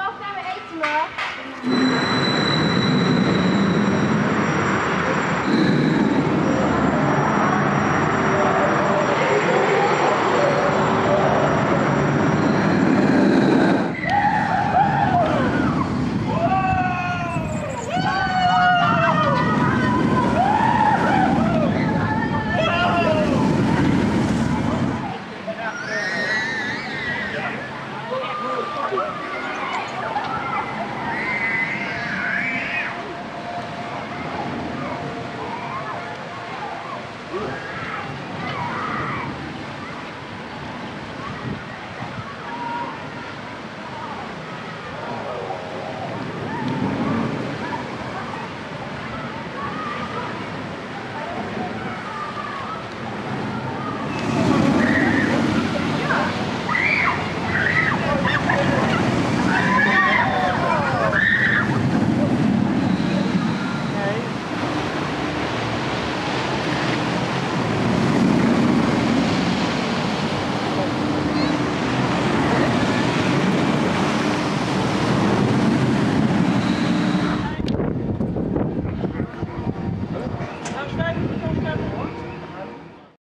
Wat gaan we eten hoor? Ooh. velhos, então os caras